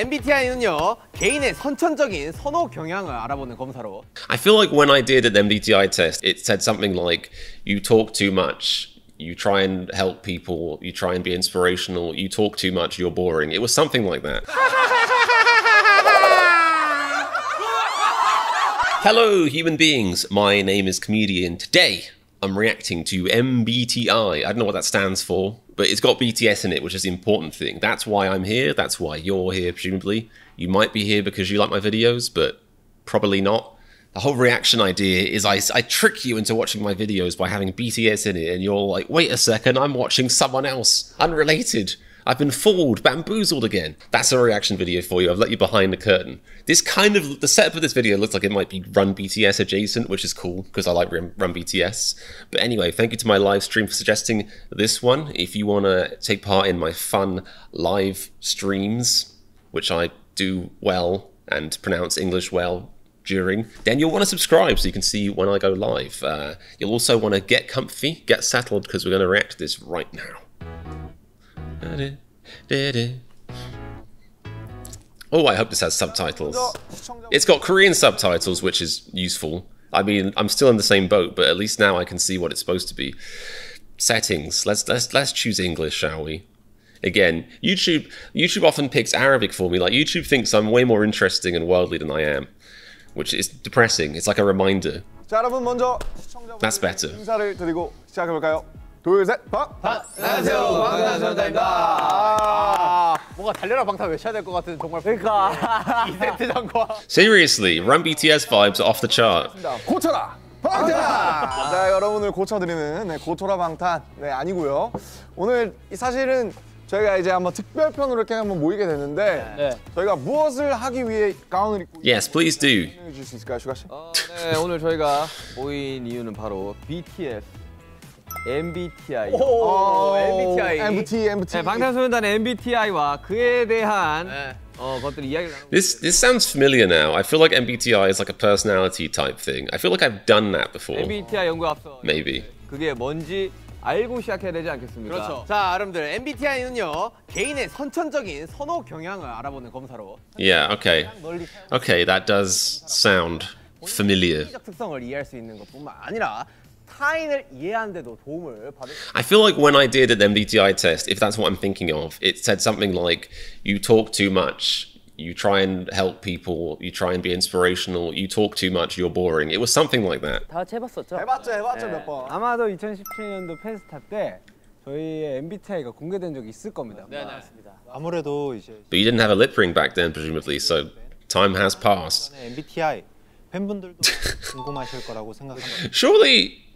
MBTI는요 개인의 선천적인 선호 경향을 알아보는 검사로 I feel like when I did an MBTI test, it said something like, you talk too much, you try and help people, you try and be inspirational, you talk too much, you're boring. It was something like that. Hello, human beings. My name is Comedian. Today, I'm reacting to MBTI. I don't know what that stands for, but it's got BTS in it, which is the important thing. That's why I'm here. That's why you're here, presumably. You might be here because you like my videos, but probably not. The whole reaction idea is I, I trick you into watching my videos by having BTS in it, and you're like, wait a second, I'm watching someone else, unrelated. I've been fooled, bamboozled again. That's a reaction video for you. I've let you behind the curtain. This kind of, the setup of this video looks like it might be Run BTS adjacent, which is cool because I like Run, BTS. But anyway, thank you to my live stream for suggesting this one. If you want to take part in my fun live streams, which I do well and pronounce English well during, then you'll want to subscribe so you can see when I go live. Uh, you'll also want to get comfy, get settled, because we're going to react to this right now. Oh, I hope this has subtitles. It's got Korean subtitles, which is useful. I mean, I'm still in the same boat, but at least now I can see what it's supposed to be. Settings. Let's let's let's choose English, shall we? Again, YouTube YouTube often picks Arabic for me. Like YouTube thinks I'm way more interesting and worldly than I am, which is depressing. It's like a reminder. That's better. 인사를 드리고 시작해 볼까요? 둘, 셋, 박! 안녕하세요 방탄소년단입니다 아, 뭔가 달려라 방탄 외쳐야 될 것 같은 정말 그러니까 2세트장과 Seriously, Run BTS vibes off the chart. 고쳐라! 방탄! 자 여러분을 고쳐드리는 네, 고쳐라 방탄 네 아니고요 오늘 이 사실은 저희가 이제 한번 특별편으로 이렇게 한번 모이게 됐는데 네. 저희가 무엇을 하기 위해 가운을 입고 Yes, please do. 설명해 주실 수 있을까요 슈가 씨? 어, 네, 오늘 저희가 모인 이유는 바로 BTS, MBTI. 오, MBTI MBT MBT 네, 방탄소년단 MBTI와 그에 대한 네. 어, 것들 이야기를 나누고 This this sounds familiar now. I feel like MBTI is like a personality type thing. I feel like I've done that before. MBTI 연구에 앞서 Maybe. 그게 뭔지 알고 시작해야 되지 않겠습니까? 그렇죠 자 여러분들 MBTI는요 개인의 선천적인 선호 경향을 알아보는 검사로 Yeah, okay. Okay, that does sound familiar. 특성을 이해할 수 있는 것뿐만 아니라 타인을 이해하는데도 도움을 받을 수 I feel like when I did an MBTI test, if that's what I'm thinking of, it said something like you talk too much, you try and help people, you try and be inspirational, you talk too much, you're boring. It was something like that. 다 같이 해봤었죠? 해봤죠 해봤죠 네. 몇 번. 아마도 2017년도 페스타 때 저희의 MBTI가 공개된 적이 있을 겁니다. 네, 맞습니다. 아무래도 이제 But you didn't have a lip ring back then, presumably, so time has passed. MBTI 팬분들도 궁금하실 거라고 생각합니다. Surely,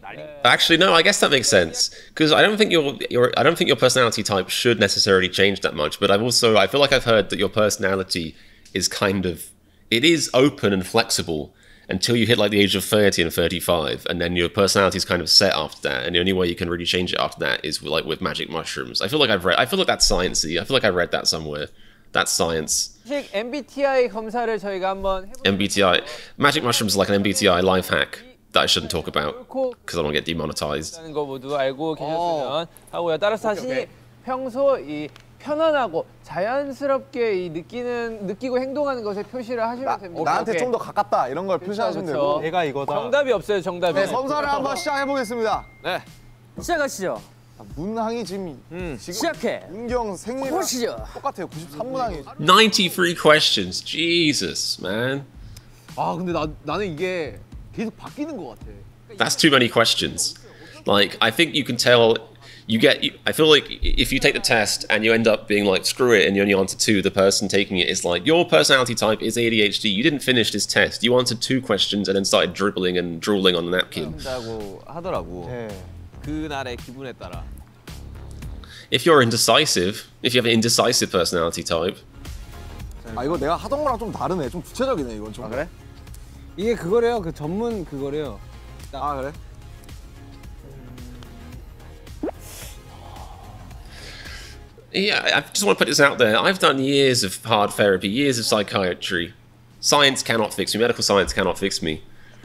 actually, no. I guess that makes sense because I don't think your your I don't think your personality type should necessarily change that much. But I've also I feel like I've heard that your personality is kind of it is open and flexible until you hit like the age of 30 and 35 and then your personality is kind of set after that and the only way you can really change it after that is like with magic mushrooms i feel like i've read i feel like that's sciencey i feel like i read that somewhere that's science 식 MBTI 검사를 저희가 한번 해보 mbti magic mushrooms are like an mbti life hack that i shouldn't talk about because i don't get demonetized 는거 모두 알고 계셨으면 하고요. 따라서 자신이 평소 이 편안하고 자연스럽게 이 느끼는 느끼고 행동하는 것에 표시를 하시면 나, 됩니다. 나한테 오케이. 좀 더 가깝다 이런 걸 표시하시면. 되고 내가 이거다. 정답이 없어요. 정답이. 네 검사를 한번 시작해 보겠습니다. 네. 시작하시죠. 문항이 지금 음. 지금 시작해. 문경 생일 보시죠. 똑같아요. 93문항이 93 questions jesus man 아 근데 나, 나는 이게 계속 바뀌는 것 같아 That's too many questions. Like, I think you can tell. You get. I feel like if you take the test and you end up being like, screw it, and you only answer two, the person taking it is like, your personality type is ADHD. You didn't finish this test. You answered two questions and then started dribbling and drooling on the napkin. 한다고 하더라고. 네. 그날의 기분에 따라. If you're indecisive, if you have an indecisive personality type, 아 이거 내가 하던 거랑 좀 다르네. 좀 구체적이네 이건 좀. 아 그래? 이게 그거래요. 그 전문 그거래요. 아 그래? Yeah, I just want to put this out there. I've done years of hard therapy, years of psychiatry. Science cannot fix me. Medical science cannot fix me.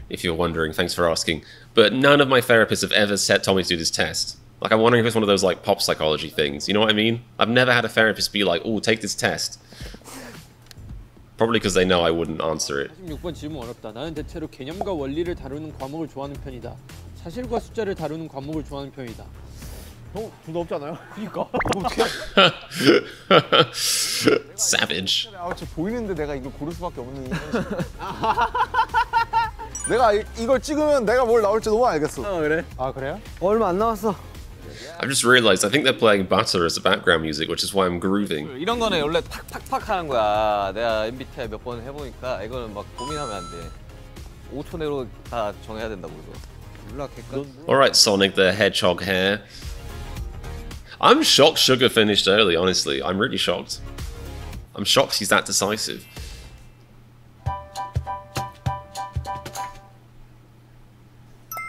If you're wondering, thanks for asking. But none of my therapists have ever said told me to do this test. Like, I'm wondering if it's one of those like pop psychology things. You know what I mean? I've never had a therapist be like, "Oh, take this test." Probably because they know I wouldn't answer it. 16번 질문 어렵다. 나는 대체로 개념과 원리를 다루는 과목을 좋아하는 편이다. 사실과 숫자를 다루는 과목을 좋아하는 편이다. 둘다 없잖아요. 그러니까 Savage. 나올지 보이는데 내가 이걸 고를 수밖에 없는. 내가 이, 이걸 찍으면 내가 뭘 나올지 너무 알겠어. 아 그래요? 얼마 안 남았어. I've just realized I think they're playing Butter as the background music, which is why I'm grooving. 이런 거는 원래 팍팍팍 하는 거야. 내가 MBTI 몇 번 해보니까 이거는 막 고민하면 안 돼. 5초 내로 다 정해야 된다고 이거. Alright, Sonic the Hedgehog hair. I'm shocked Suga finished early, honestly. I'm really shocked. I'm shocked he's that decisive.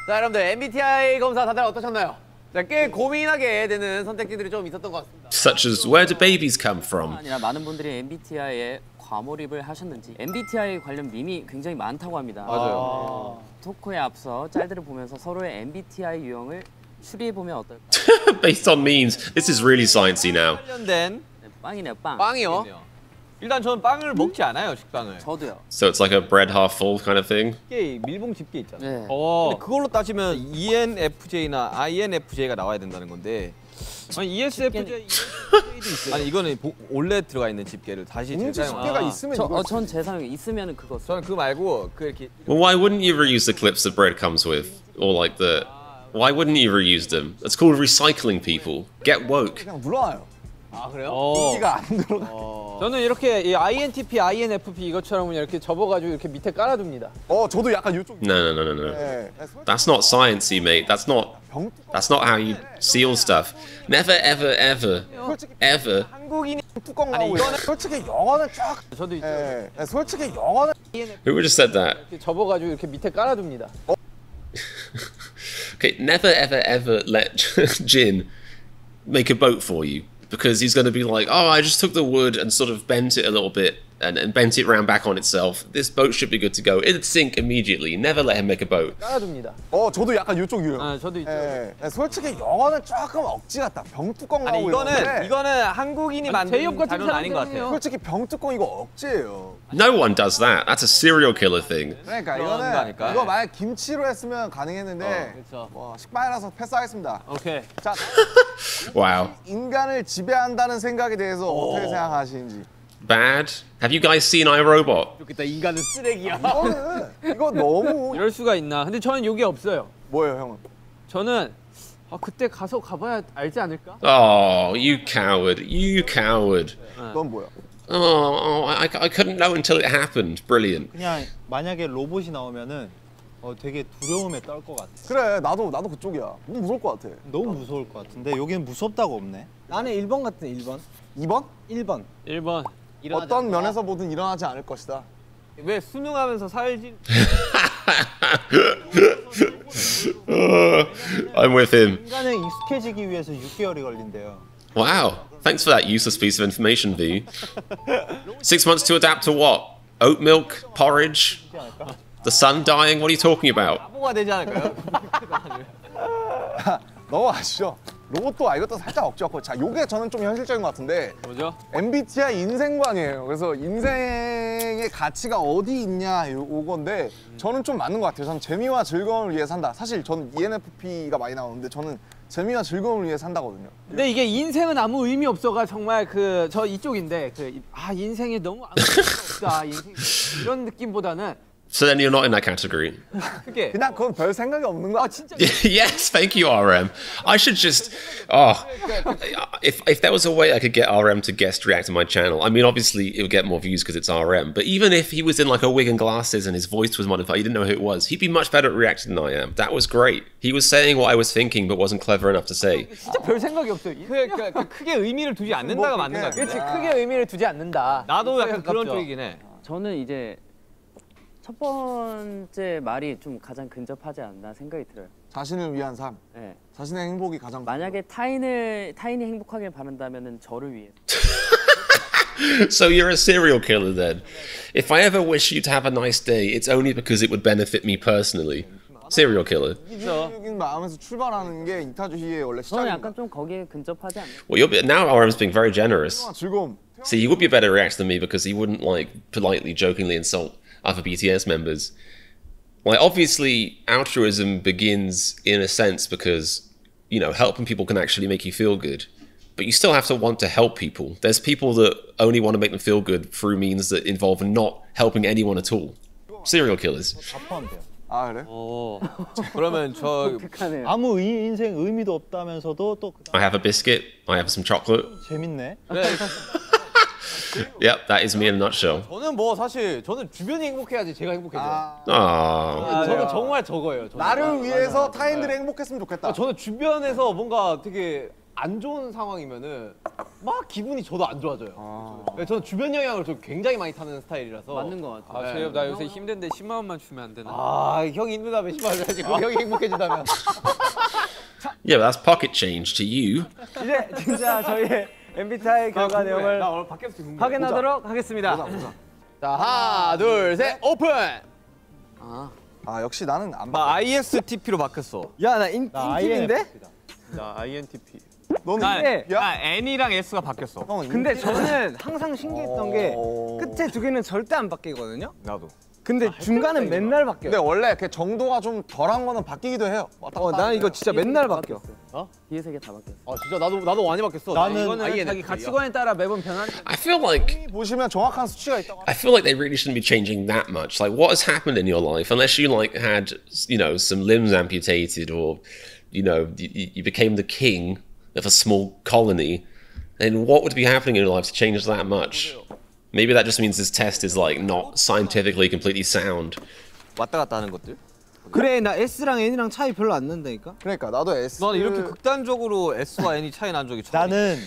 자 여러분들 MBTI 검사 다들 어떠셨나요? 자, 꽤 고민하게 되는 선택지들이 좀 있었던 것 같습니다. Such as where do babies come from? 아니라 많은 분들이 MBTI에 과몰입을 하셨는지 MBTI 관련 밈이 굉장히 많다고 합니다. 맞아요. 토크에 앞서 짤들을 보면서 서로의 MBTI 유형을 추리해 보면 어떨까? Based on memes. This is really sciencey now. 관련된 네, 빵이네요, 빵. 빵이요. 일단 저는 빵을 먹지 않아요, 식빵을. 저도요. So it's like a bread half full kind of thing. 집게 밀봉 집게 있잖아. 네. 어. 근데 그걸로 따지면 E ENFJ나 INFJ가 나와야 된다는 건데 아니 E ESFJ 아니 이거는 보- 원래 들어가 있는 집게를 다시 재사용. 집게가 아. 있으면 저, 어, 전 재상용 있으면 그거 써. 저는 그거 말고 그 이렇게 Well, why wouldn't you reuse the clips that bread comes with? Or like the. Why wouldn't you reuse them? It's called recycling people. Get woke. 그냥 눌러놔요. 아 그래요? 어. 기가 안 들어가. 저는 이렇게 이 INTP, INFP 이것처럼 그냥 이렇게 접어가지고 이렇게 밑에 깔아둡니다. 어 저도 약간 이쪽. No, no, no, no, no. 네. That's not sciencey, mate. That's not. 병 That's not how you seal stuff. Never, ever, ever, 솔직히 ever. 한국인이 뚜껑 아니, 나오고 이거는- 솔직히 영어는 쫙. 저도 있죠. 예. 예, 솔직히 영어는 Who would have said that? 이렇게 접어가지고 이렇게 밑에 깔아둡니다. Okay, never, ever, ever let Jin make a boat for you because he's going to be like, oh, I just took the wood and sort of bent it a little bit and, and bent it round back on itself. This boat should be good to go. It'd sink immediately. Never let him make a boat. 어 저도 약간 이쪽 유형. 아, 저도 있죠. 예. 예, 솔직히 영어는 조금 억지 같다. 병뚜껑 아니 나오고 이거는 이거는 한국인이 아니, 만든 자료는 아닌 것. 같아요. 솔직히 병뚜껑 이거 억지예요. No one does that. That's a serial killer thing. 그러니까 이거는 아닐까? 이거 만약 김치로 했으면 가능했는데 그렇죠. 뭐 식빵이라서 패스하겠습니다. 오케이. 자 Wow. 인간을 지배한다는 생각에 대해서 어떻게 생각하시는지. Bad. Have you guys seen iRobot? 좋겠다. 인간은 쓰레기야. 이거는 이거 너무 이럴 수가 있나? 근데 저는 이게 없어요. 뭐예요 형은? 저는 아, 그때 가서 가봐야 알지 않을까? Oh, you coward. You coward. 넌 뭐야? Oh, oh I, I couldn't know until it happened. Brilliant. 그냥 만약에 로봇이 나오면은 어, 되게 두려움에 떨 것 같아. 그래 나도 나도 그쪽이야. 너무 무서울 것 같아. 너무 무서울 것 같은데 여기는 무섭다고 없네. 나는 1번 같은 1번. 2번? 1번. 1번. 어떤 면에서 보든 일어나지 않을 것이다. 왜 수능하면서 살지? I'm with him. 인간에 익숙해지기 위해서 6개월이 걸린대요. Wow. Thanks for that useless piece of information, V. Six months to adapt to what? Oat milk? Porridge? The sun dying? What are you talking about? 바보가 되지 않을까요? 넘어가시죠. 로봇도 아 이것도 살짝 억지 같고 자 요게 저는 좀 현실적인 것 같은데 뭐죠? MBTI 인생관이에요. 그래서 인생의 가치가 어디 있냐 요- 요건데 저는 좀 맞는 것 같아요. 저는 재미와 즐거움을 위해 산다. 사실 저는 ENFP가 많이 나오는데 저는 재미와 즐거움을 위해 산다거든요. 근데 이게 인생은 아무 의미 없어가 정말 그 저 이쪽인데 그 아 인생에 너무 아무 의미가 없다 인생 이런 느낌보다는 So then you're not in that category. 그게 그냥 그건 별 생각이 없는 거. 아 진짜. yes, thank you, RM. I should just. Oh, if if there was a way I could get RM to guest react to my channel, I mean, obviously it would get more views because it's RM. But even if he was in like a wig and glasses and his voice was modified, you didn't know who it was, he'd be much better at reacting than I am. That was great. He was saying what I was thinking, but wasn't clever enough to say. 진짜 별 생각이 없어요. 그, 그, 그 크게 의미를 두지 않는다가 맞는 것 그렇지 같아. 크게 의미를 두지 않는다. 나도 약간 그런 가깝죠. 쪽이긴 해. 저는 이제 첫 번째 말이 좀 가장 근접하지 않나 생각이 들어요. 자신을 위한 삶, 네. 자신의 행복이 가장. 만약에 타인을 타인이 행복하길 바란다면은 저를 위해. So you're a serial killer then. If I ever wish you to have a nice day, it's only because it would benefit me personally. Serial killer. 이기주의적인 마음에서 출발하는 게 이타주의의 원래 저는 시작입니다. 약간 좀 거기에 근접하지 않나. Well, you're now RM's being very generous. 즐거움, See, he would be a better reactor than me because he wouldn't like politely, jokingly insult other BTS members. Like, obviously, altruism begins in a sense because you know helping people can actually make you feel good, but you still have to want to help people. There's people that only want to make them feel good through means that involve not helping anyone at all. Serial killers. 다 포함돼요. 아 그래? 그러면 저 독특하네요. 아무 의, 인생 의미도 없다면서도 또 그다음 I have a biscuit. I have some chocolate. 재밌네. Yep, that is me in a nutshell. 저는 뭐 사실 저는 주변이 행복해야지 제가 행복해져요. 아, Ah. 저는 정말 저거예요. 저는. 나를 위해서 타인들이 행복했으면 좋겠다. 아, 저는 주변에서 뭔가 되게 안 좋은 상황이면은 막 기분이 저도 안 좋아져요. 네, 저는 주변 영향을 좀 굉장히 많이 타는 스타일이라서 맞는 것 같아요. 아, 재엽 나 요새 힘든데 10만 원만 주면 안 되나? 아 형이 힘들다면 심하줘야지 형이 행복해진다면. Yeah, but that's pocket change to you. 이제 진짜 저희의 MBTI 결과 내용을 나 오늘 밖에서 궁금해. 확인하도록 하겠습니다. 자 하나 둘 셋 오픈. 아 역시 나는 안나 봐. ISTP로 바뀌었어. 야, 나 인, 나 인팁인데? 나 INTP. 너는 근데? 나 N이랑 S가 바뀌었어. 형은 근데 저는 항상 신기했던 게 어. 끝에 두 개는 절대 안 바뀌거든요? 나도. 근데 중간은 맨날 바뀌어요. 근데 원래 그 정도가 좀 덜한 거는 바뀌기도 해요. 왔다 어, 갔다 난 이거 하는데. 진짜 맨날 바뀌어. 뒤에 세 개 다 바뀌었어. 아 진짜 나도 나도 많이 바뀌었어. 나는 이거는 자기 INFP 야. 가치관에 따라 매번 변한. I feel like 보시면 정확한 수치가 있다고. I feel like they really shouldn't be changing that much. Like, what has happened in your life, unless you like had, you know, some limbs amputated, or, you know, you, you became the king of a small colony, then what would be happening in your life to change that much? Maybe that just means this test is like not scientifically completely sound. 왔다 갔다 하는 것들. 그래, 나 S랑 N이랑 차이 별로 안 난다니까? 그러니까 나도 S. 난 이렇게 극단적으로 S와 N이 차이 난 적이 처음. 나는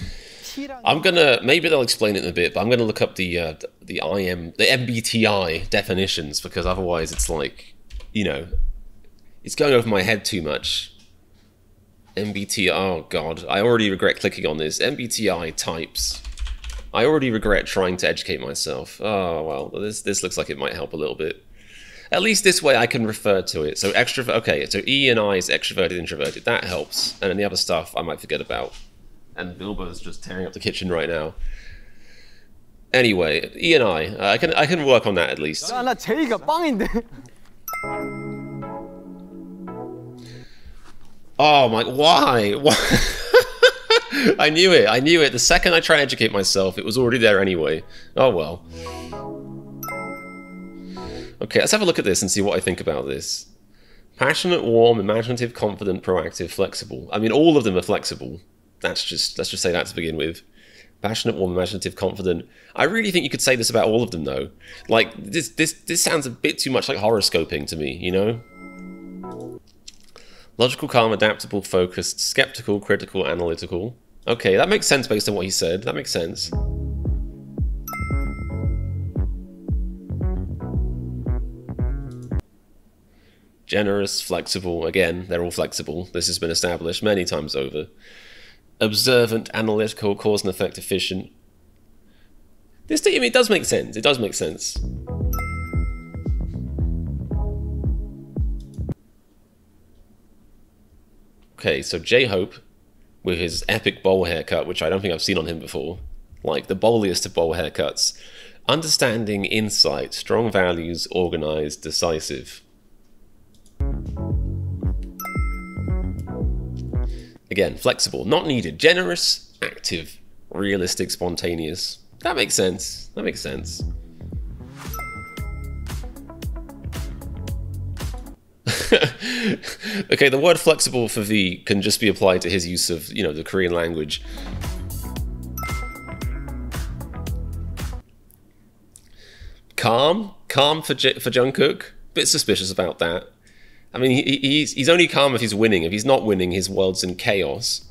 T랑 I'm gonna maybe they'll explain it in a bit, but I'm gonna look up the uh, the IM the MBTI definitions because otherwise it's like, you know, it's going over my head too much. MBTI, oh god, I already regret clicking on this. MBTI types. I already regret trying to educate myself. Oh, well, this, this looks like it might help a little bit. At least this way I can refer to it. So extrovert, okay, so E and I is extroverted, introverted. That helps. And then the other stuff I might forget about. And Bilbo's just tearing up the kitchen right now. Anyway, E and I, uh, I can I can work on that at least. Oh my, why? Why? I knew it. I knew it. The second I try and educate myself, it was already there anyway. Oh well. Okay, let's have a look at this and see what I think about this. Passionate, warm, imaginative, confident, proactive, flexible. I mean, all of them are flexible. That's just let's just say that to begin with. Passionate, warm, imaginative, confident. I really think you could say this about all of them, though. Like this, this, this sounds a bit too much like horoscoping to me. You know. Logical, calm, adaptable, focused, skeptical, critical, analytical. Okay, that makes sense based on what he said. That makes sense. Generous, flexible. Again, they're all flexible. This has been established many times over. Observant, analytical, cause and effect efficient. This, I it does make sense. It does make sense. Okay, so J Hope, with his epic bowl haircut, which I don't think I've seen on him before, like the bowliest of bowl haircuts, understanding, insight, strong values, organized, decisive. Again, flexible, not needed, generous, active, realistic, spontaneous. That makes sense. That makes sense. okay, the word flexible for V can just be applied to his use of, you know, the Korean language. Calm, calm for J- for Jungkook. Bit suspicious about that. I mean, he, he's he's only calm if he's winning. If he's not winning, his world's in chaos.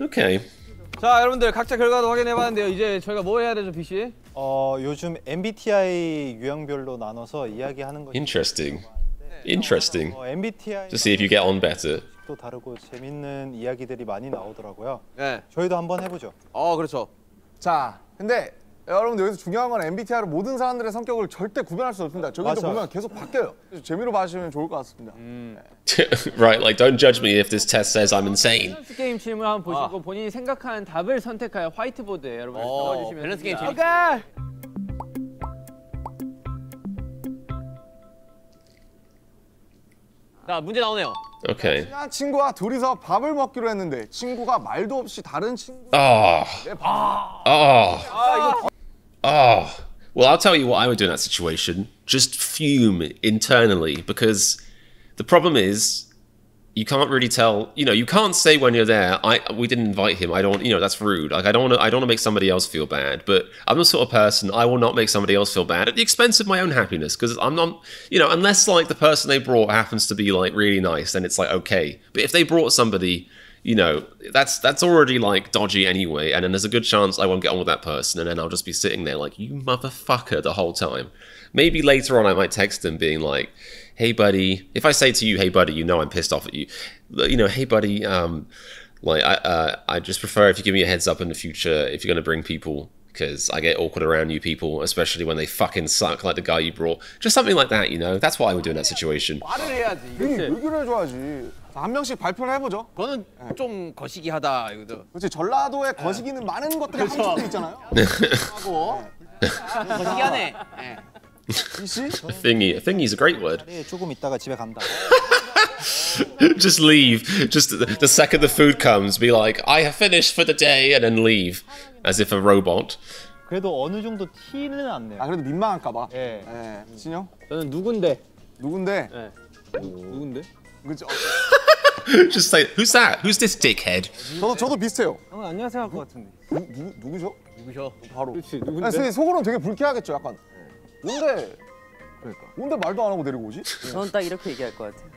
Okay. 자, 여러분들 각자 결과도 확인해봤는데요. 이제 저희가 뭐 해야 되죠, BC? 어, 요즘 MBTI 유형별로 나눠서 이야기하는 것이 Interesting. Interesting. 어, MBTI To see if you get on better. 또 다르고 재밌는 이야기들이 많이 나오더라고요. 네. 저희도 한번 해보죠. 어 그렇죠. 자, 근데 여러분들 여기서 중요한 건 MBTI로 모든 사람들의 성격을 절대 구별할 수 없습니다. 저기도 맞아. 보면 계속 바뀌어요. 재미로 봐주시면 좋을 것 같습니다. right, like don't judge me if this test says I'm insane. 밸런스 게임 질문 한번 보시고 본인이 생각하는 답을 선택하여 화이트보드에 여러분 어, 적어주시면 밸런스 게임 됩니 자 문제 나오네요. Okay. 친한 친구와 둘이서 밥을 먹기로 했는데 친구가 말도 없이 다른 친구 Oh. Oh. Oh. Well, I'll tell you what I would do in that situation. Just fume internally because the problem is you can't really tell. You know, you can't say when you're there. I we didn't invite him. I don't. You know, that's rude. Like I don't want to. I don't want to make somebody else feel bad. But I'm the sort of person I will not make somebody else feel bad at the expense of my own happiness because I'm not. You know, unless like the person they brought happens to be like really nice, then it's like okay. But if they brought somebody you know, that's that's already like dodgy anyway, and then there's a good chance I won't get on with that person, and then I'll just be sitting there like you motherfucker the whole time. Maybe later on I might text them being like, "Hey buddy," if I say to you, "Hey buddy," you know I'm pissed off at you. You know, "Hey buddy," um, like I uh, I just prefer if you give me a heads up in the future if you're gonna bring people. Because I get awkward around you people, especially when they fucking suck, like the guy you brought. Just something like that, you know. That's what I would do in that situation. 말을 해야지. 형이 얘기를 해줘야지. 자, 한 명씩 발표를 해보죠. 저는 좀 거시기하다 이거죠. 그렇지 전라도에 거시기는 많은 것들이 함축돼 있잖아요. 하고 거시기하네. 예. 이씨 Thingy, thingy's a great word. 예, 조금 있다가 집에 간다. just leave. Just the, the second the food comes, be like, I have finished for the day, and then leave, as if a robot. 그래도 어느 정도 티는 안 내요. 아 그래도 민망할까봐. 예. 예. 진영 저는 누군데? 누군데? 누군데? 그죠? just say, who's that? Who's this dickhead? 저도 저도 비슷해요. 형 안녕하세요 할 것 같은데. 누, 누 누구죠? 누구셔? 바로. 그렇지 아니, 누군데? 속- 속으로는 되게 불쾌하겠죠, 약간. 뭔데? 그러니까. 뭔데 말도 안 하고 데리고 오지? 저는 딱 이렇게 얘기할 것 같아요.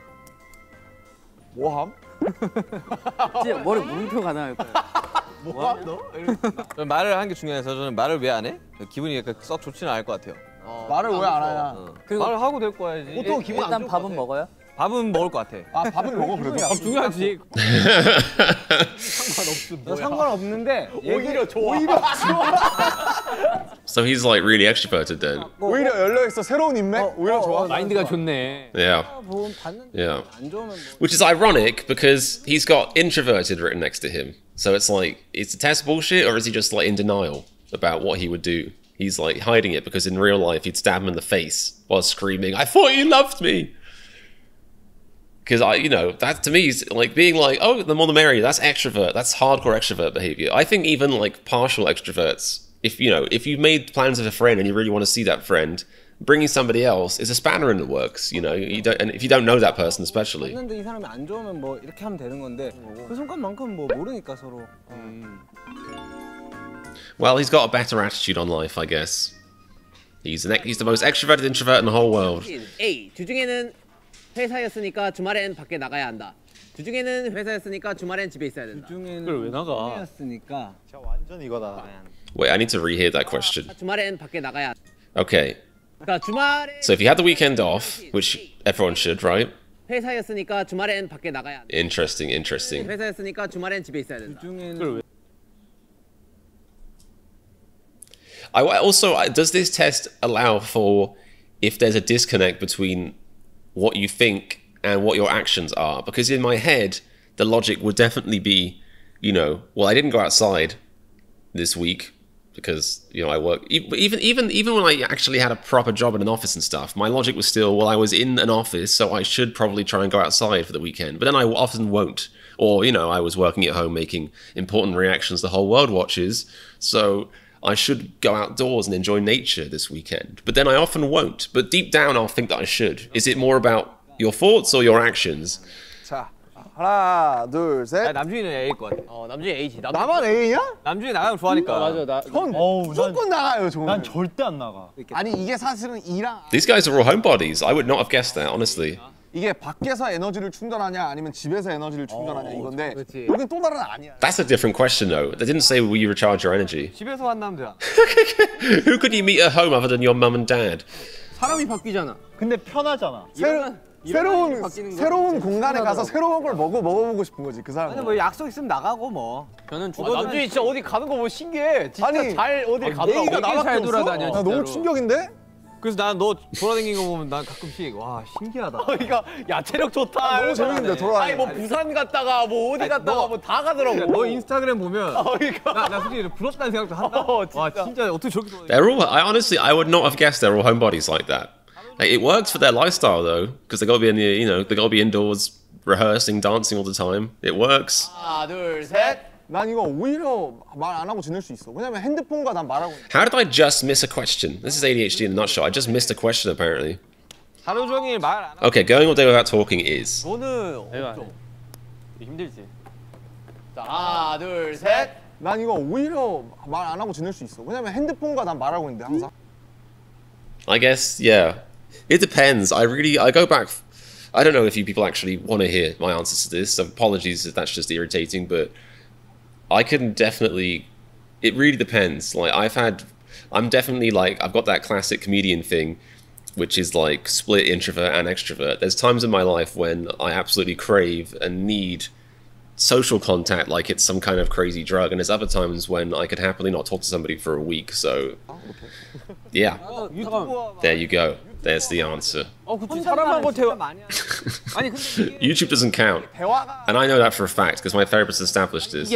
뭐함? 진짜 머리 물음표 가능할 거예요. 뭐함 너? 저는 말을 하는 게 중요해서 저는 말을 왜 안 해? 기분이 약간 썩 좋지는 않을 것 같아요. 말을 왜 안 하냐? 그리고 말을 하고 될 거야지. 보통 기분 안 일단 좋을 것 밥은 같아. 먹어요? 밥은 먹을 것 같아. 아 밥을 먹어 그래도. 밥 중요하지. 나 상관없는데 오히려 좋아. So he's like really extroverted then. 오히려 열려 있어 새로운 인맥. 오히려 좋아. 마인드가 좋네. Yeah, 보면 봤는데 yeah. 안 좋으면 뭐 Which is ironic because he's got introverted written next to him. So it's like, is the test bullshit or is he just like in denial about what he would do? He's like hiding it because in real life he'd stab him in the face while screaming, "I thought you loved me." Because I, you know, that to me is like being like, "Oh, the more the merrier." That's extrovert. That's hardcore extrovert behavior. I think even like partial extroverts, if you know, if you made plans with a friend and you really want to see that friend, bringing somebody else is a spanner in the works. You know, you don't, and if you don't know that person especially. 봤는데 이 사람이 안 좋으면 뭐 이렇게 하면 되는 건데 그 순간만큼 뭐 모르니까 서로. Well, he's got a better attitude on life, I guess. He's an, he's the most extroverted introvert in the whole world. A 주중에는 회사였으니까 주말엔 밖에 나가야 한다. 주중에는 회사였으니까 주말엔 집에 있어야 된다. 중에는 그걸 왜 나가? 였으니까 진짜 완전 이거다. Wait, I need to rehear that question. 주말엔 밖에 나가야 한다. Okay, 그러니까 주말에 so if you had the weekend off, which everyone should, right? 회사였으니까 주말엔 밖에 나가야 한다. Interesting, interesting. 회사였으니까 주말엔 집에 있어야 된다. 중에는 I I also I- does this test allow for if there's a disconnect between what you think and what your actions are? Because in my head, the logic would definitely be, you know, well, I didn't go outside this week because you know I work. Even even even when I actually had a proper job in an office and stuff, my logic was still, well, I was in an office, so I should probably try and go outside for the weekend. But then I often won't. Or you know, I was working at home making important reactions the whole world watches, so. I should go outdoors and enjoy nature this weekend. But then I often won't. But deep down, I'll think that I should. Is it more about your thoughts or your actions? 자 하나 둘 아, 셋. 남준이는 A일 것 같아. 어 남준이 A지. 남 나만 A냐? 남준이 나가면 좋아하니까. 맞아 나. 전 어우, 난- 무조건 나가요 저는. 난 절대 안 나가. 아니 이게 사실은 E랑 These guys are all homebodies. I would not have guessed that, honestly. 이게 밖에서 에너지를 충전하냐 아니면 집에서 에너지를 충전하냐 이건데 그렇지. 여긴 또 다른 아니야. That's a different question, though. They didn't say will you recharge your energy. 집에서 만나면 돼. Who could you meet at home other than your mum and dad? 사람이 바뀌잖아. 근데 편하잖아. 새로 새로운 새로운 진짜 공간에 가서. 새로운 걸 먹어 먹어보고 싶은 거지 그 사람. 근데 뭐 약속 있으면 나가고 뭐. 저는 아, 죽어도 남준이 진짜 어디 가는 거 보면 신기해. 진짜 아니, 잘 어디 얘기가 나밖에 잘. 돌아다녀, 나 진짜로. 너무 충격인데? 그래서 난 너 돌아다니는 거 보면 난 가끔씩 와 신기하다. 그러니까 야 체력 좋다. 아, 너무. 재밌는데, 돌아다니는 아니 뭐 거. 부산 갔다가 뭐 어디 갔다가 너- 뭐다 가더라고. 너 인스타그램 보면 그러니까. 나, 나 솔직히 부럽다는 생각도 한다. 어, 와 진짜. 진짜 어떻게 저렇게 돌아다니? They're all. I honestly, I would not have guessed they're all homebodies like that. Like, it works for their lifestyle though, because they got to be in the, you know, they got to be indoors rehearsing, dancing all the time. It works. 하나 둘 셋. 난 이거 오히려 말 안 하고 지낼 수 있어. 왜냐면 핸드폰과 난 말하고. 있는데. How did I just miss a question? This is ADHD in a nutshell. I just missed a question apparently. 하루 종일 말 안 하고 Okay, going all day without talking is. 너는 내가 없죠. 힘들지. 자 하나 둘 셋. 난 이거 오히려 말 안 하고 지낼 수 있어. 왜냐면 핸드폰과 난 말하고 있는데 항상. I guess, yeah. It depends. I really, I go back. I don't know if you people actually want to hear my answers to this. So apologies if that's just irritating, but I can definitely. It really depends. Like I've had, I'm definitely like I've got that classic comedian thing, which is like split introvert and extrovert. There's times in my life when I absolutely crave and need social contact like it's some kind of crazy drug, and there's other times when I could happily not talk to somebody for a week. So, yeah. Oh, there you go. There's the answer. YouTube doesn't count. And I know that for a fact because my therapist established this.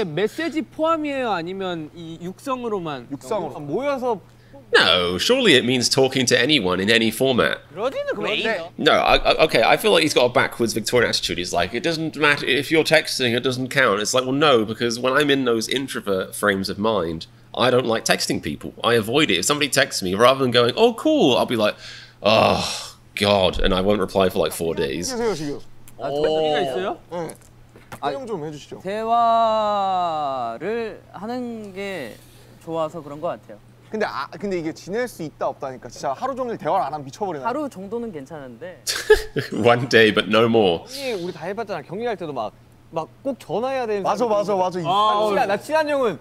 No, surely it means talking to anyone in any format. No, I, okay, I feel like he's got a backwards Victorian attitude. He's like, it doesn't matter if you're texting, it doesn't count. It's like, well, no, because when I'm in those introvert frames of mind, I don't like texting people. I avoid it. If somebody texts me, rather than going, oh, cool, I'll be like, oh, God, and I won't reply for like four days. 지금. 아, 소리가 있어요? 네. 사용 좀 해주시죠. 대화를 하는 게 좋아서 그런 것 같아요. 근데 아 근데 이게 지낼 수 있다 없다니까 진짜 하루 종일 대화를 안 하면 미쳐버리네. 하루 정도는 괜찮은데 One day, but no more. 우리 다 해봤잖아. 경리할 때도 막 막 꼭 전화해야 되는. 맞아 맞아 맞아. 아, 아, 나 친한 형은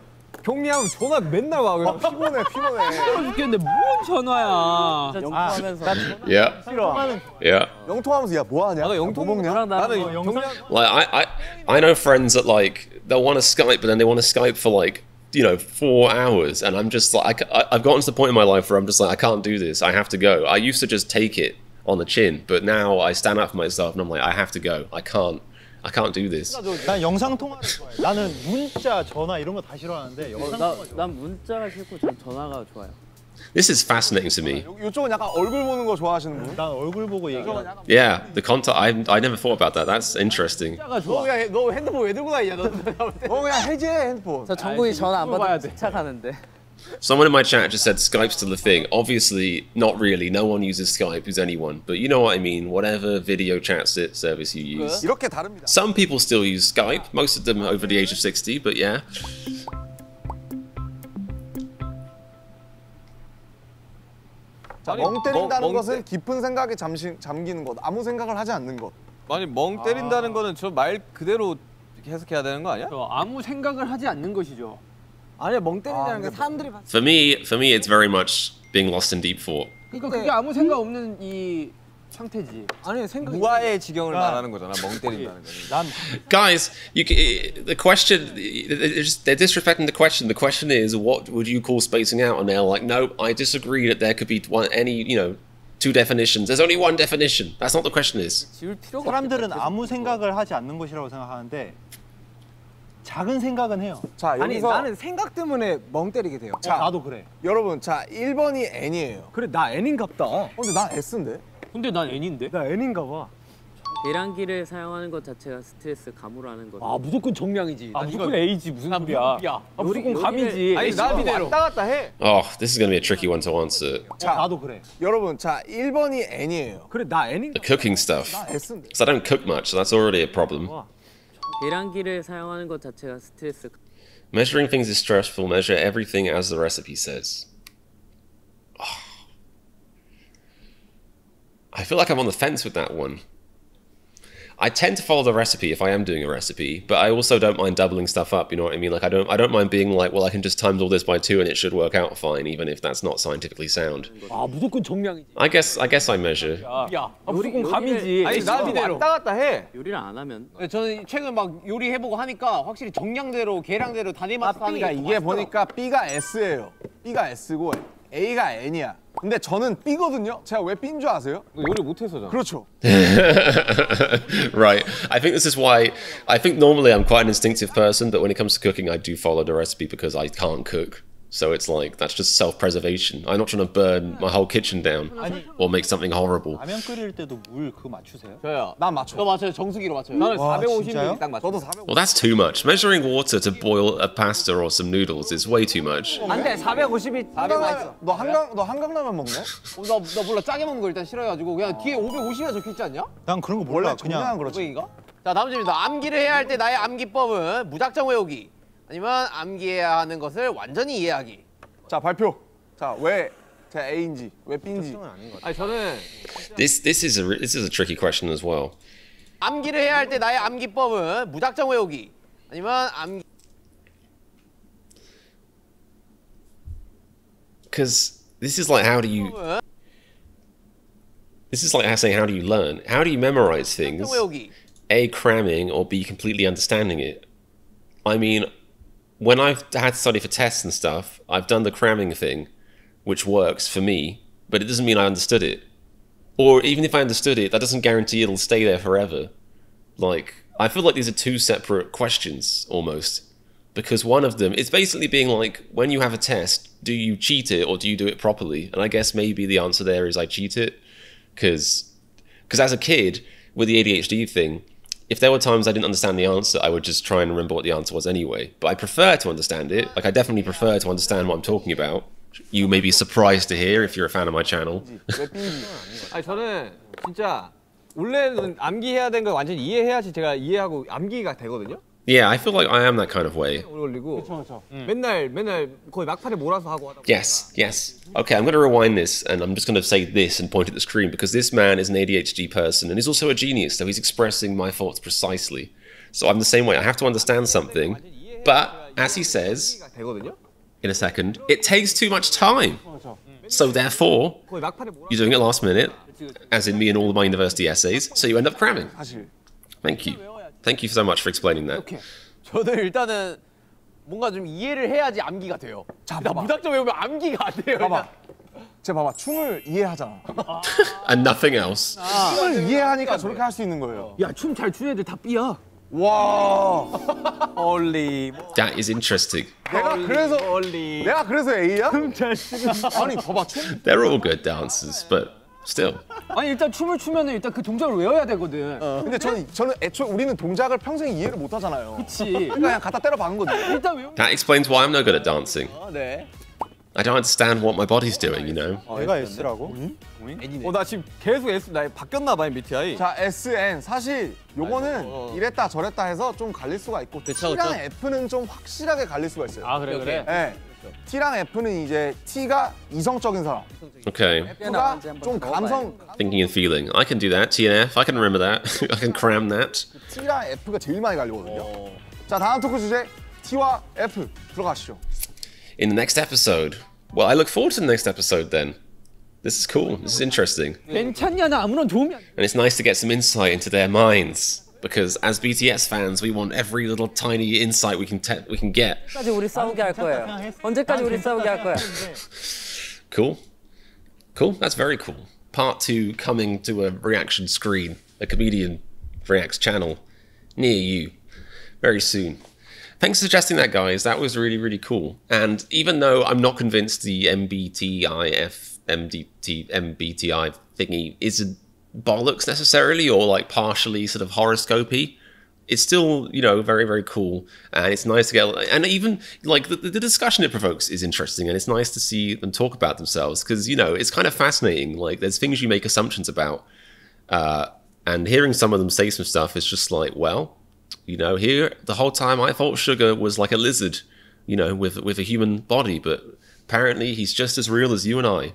경리하면 전화 맨날 와. 그래서 피곤해 피곤해. 죽겠는데 뭔 전화야? 진짜 영통하면서 Yeah. Yeah. 영통하면서 야 뭐하냐? 나도 영통 뭐 먹냐? 저랑 나랑 나는 뭐 경리 Like I, I, I know friends that like they'll want to Skype, but then they want to Skype for like you know four hours, and I'm just like I, I've gotten to the point in my life where I'm just like I can't do this. I have to go. I used to just take it on the chin, but now I stand up for myself, and I'm like I have to go. I can't. I can't do this. 난 영상 통화를 좋아해. 나는 문자, 전화 이런 거 다 싫어하는데 영상 나, 통화 좋아. 난 문자가 싫고 전 전화가 좋아요. This is fascinating to me. 요- 요쪽은 약간 얼굴 보는 거 좋아하시는 분? 난 얼굴 보고 얘기하는 Yeah, the contact. I I never thought about that. That's interesting. 너 그냥 해- 너 핸드폰 왜 들고 다니냐 너. 어 그냥 해지해 핸드폰. 저 정국이 전화 안 받으면 돼. 집착하는데. Someone in my chat just said Skype's still a thing. Obviously, not really. No one uses Skype. Who's anyone? But you know what I mean. Whatever video chat si- service you use. 이렇게 다릅니다. Some people still use Skype. Most of them over the age of 60. But yeah. 자, 아니, 멍 때린다는 멍- 멍 것은 때- 깊은 생각에 잠시 잠기는 것, 아무 생각을 하지 않는 것. 아니 멍 때린다는 거는 저 말 그대로 이렇게 해석해야 되는 거 아니야? 저 아무 생각을 하지 않는 것이죠. 아니야 멍 때린다는 게 사람들이 봤- For me, for me, it's very much being lost in deep thought. 그러니까 그게 아무 생각 없는 이 상태지. 아니 생각 무아의 지경을 말하는 거잖아. 멍 때린다는 거는. 난 Guys, you c- the question they're just- they're disrespecting the question. The question is, what would you call spacing out? And they're like, no, I disagree that there could be one, any, you know, two definitions. There's only one definition. That's not the question. Is 지울 필요가 사람들은 아무. 생각을 하지 않는 것이라고 생각하는데 작은 생각은 해요. 자, 아니 여기서 나는 생각 때문에 멍 때리게 돼요. 자, 나도 그래. 여러분, 자, 1번이 N이에요. 그래 나 N인갑다. 어, 근데 난 S인데? 근데 난 N인데. 나 N인가 봐. 계량기를 사용하는 것 자체가 스트레스 감으라는 거. 아 무조건 정량이지. 아난 무조건 이거- A지 무슨 아, 소리야. 아, 무조건 감이지. 아니 나 왔다 갔다 해. oh, this is to be a tricky one to answer. 자, 나도 그래. 여러분, 자, 1번이 N이에요. 그래 나 N인가 The cooking stuff. 난 S인데? Because I don't cook much, so that's already a problem. 계량기를 사용하는 것 자체가 스트레스. Measuring things is stressful. Measure everything as the recipe says. I feel like I'm on the fence with that one. I tend to follow the recipe if I am doing a recipe, but I also don't mind doubling stuff up. You know what I mean? Like I don't I don't mind being like, well, I can just times all this by two and it should work out fine, even if that's not scientifically sound. 아 무조건 정량이지. I guess I guess I measure. 야 아, 무조건 감이지. 아니 나도 왔다 갔다 해. 요리를 안 하면 네, 저는 최근 막 요리 해보고 하니까 확실히 정량대로 계량대로 다리마트 하는 게 그러니까 이게 보니까 B가 S예요. B가 S고 A가 N이야. 근데 저는 B거든요. 제가 왜 B인 줄 아세요? 요리 못해서잖아. 그렇죠. right. I think this is why I think normally I'm quite an instinctive person, but when it comes to cooking, I do follow the recipe because I can't cook. So it's like that's just self-preservation. I'm not trying to burn my whole kitchen down or make something horrible. 라면 끓일 때도 물 그거 맞추세요? 저요. 난 맞춰. 저 맞아요. 정수기로 맞춰요. 나는 와, 450ml 진짜요? 딱 맞춰. 저도 400. Well, that's too much. Measuring water to boil a pasta or some noodles is way too much. 안 돼 450이 한강 너 한강 너 한강라면 먹네? 어, 나, 나 몰라 짜게 먹는 거 일단 싫어해가지고 그냥 뒤에 550이나 적혀 있지 않냐? 난 그런 거 몰라. 그냥 그렇지. 500인가? 자 다음 질문입니다. 암기를 해야 할 때 나의 암기법은 무작정 외우기 아니면 암기해야 하는 것을 완전히 이해하기. 자 발표. 자왜 제가 A인지 왜 B인지. 아니 저는 This this is a re- this is a tricky question as well. 암기를 해야 할 때 나의 암기법은 무작정 외우기 아니면 암기 Because this is like how do you this is like saying how do you learn? How do you memorize things? 외우기. A, cramming, or B, completely understanding it. I mean, when I've had to study for tests and stuff, I've done the cramming thing, which works for me, but it doesn't mean I understood it. Or even if I understood it, that doesn't guarantee it'll stay there forever. Like, I feel like these are two separate questions almost. Because one of them, it's basically being like, when you have a test, do you cheat it or do you do it properly? And I guess maybe the answer there is I cheat it. Because because as a kid with the ADHD thing, if there were times I didn't understand the answer, I would just try and remember what the answer was anyway. But I prefer to understand it. Like I definitely prefer to understand what I'm talking about. You may be surprised to hear if you're a fan of my channel. 왜 B인지. 아니 저는 진짜 원래는 암기해야 되는 걸 완전히 이해해야지 제가 이해하고 암기가 되거든요. yeah, I feel like I am that kind of way. 오래 걸리고 맨날 맨날 거의 막판에 몰아서 하고 하다 보니까 Yes, yes. Okay, I'm going to rewind this and I'm just going to say this and point at the screen because this man is an ADHD person and he's also a genius, so he's expressing my thoughts precisely. So I'm the same way. I have to understand something, but as he says 암기가 되거든요. in a second, it takes too much time. So therefore, 거의 막판에 몰아서 you're doing it last minute, as in me and all of my university essays, so you end up cramming. 사실. Thank you. Thank you so much for explaining that. 저는 일단은 뭔가 좀 이해를 해야지 암기가 돼요. 자 나 봐봐. 무작정 외우면 암기가 안 돼요. 봐봐. 제 봐봐 춤을 이해하잖아. And nothing else. 춤을 이해하니까 저렇게 할 수 있는 거예요. 야 춤 잘 추는 애들 다 B야. 와. 헐리 That is interesting. 내가 그래서 헐리 내가 그래서 A야? 아니 봐봐 춤. They're all good dancers, but still. 아니 일단 춤을 추면은 일단 그 동작을 외워야 되거든. 근데 저는 저는 애초에 우리는 동작을 평생 이해를 못 하잖아요. 그치. 그러니까 그냥 갖다 때려 박는 거지. 일단 외우. That explains why I'm no good at dancing. 아, 네. I don't understand what my body's doing, you know? 내가 S라고? 어나 지금 계속 S 나 바뀌었나 봐 MBTI. 자 SN 사실 요거는 이랬다 저랬다 해서 좀 갈릴 수가 있고 T랑 F는 좀 확실하게 갈릴 수가 있어요. 아 그래 그래. 네. T랑 F는 이제 T가 이성적인 사람, Okay. F가 좀 감성. Thinking and feeling. I can do that. T and F. I can remember that. I can cram that. T랑 F가 제일 많이 갈리거든요. 자 다음 토크 주제 T와 F 들어가시죠. In the next episode. Well, I look forward to the next episode then. This is cool. This is interesting. 괜찮냐 나 아무런 도움이 안 돼. And it's nice to get some insight into their minds. because as BTS fans, we want every little tiny insight we can we can get. cool, cool. That's very cool. Part two coming to a reaction screen, a comedian reacts channel near you very soon. Thanks for suggesting that, guys. That was really really cool. And even though I'm not convinced the MBTIF MDT MBTI thingy isn't bollocks necessarily or like partially sort of horoscopy, it's still you know very very cool and it's nice to get and even like the, the discussion it provokes is interesting and it's nice to see them talk about themselves because you know it's kind of fascinating like there's things you make assumptions about uh, and hearing some of them say some stuff is just like well you know here the whole time i thought Suga was like a lizard you know with with a human body but apparently he's just as real as you and i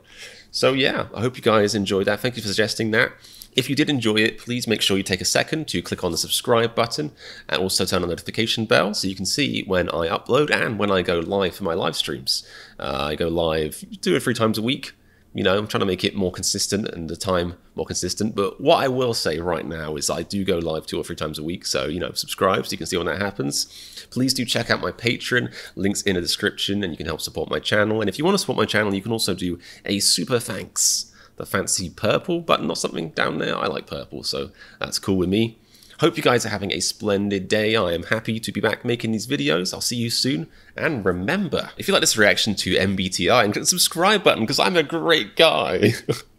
so yeah i hope you guys enjoyed that thank you for suggesting that If you did enjoy it, please make sure you take a second to click on the subscribe button and also turn on the notification bell so you can see when I upload and when I go live for my live streams. Uh, I go live two or three times a week. You know, I'm trying to make it more consistent and the time more consistent. But what I will say right now is I do go live two or three times a week. So, you know, subscribe so you can see when that happens. Please do check out my Patreon. Links in the description and you can help support my channel. And if you want to support my channel, you can also do a super thanks the fancy purple button or something down there. I like purple, so that's cool with me. Hope you guys are having a splendid day. I am happy to be back making these videos. I'll see you soon. And remember, if you like this reaction to MBTI, click the subscribe button because I'm a great guy.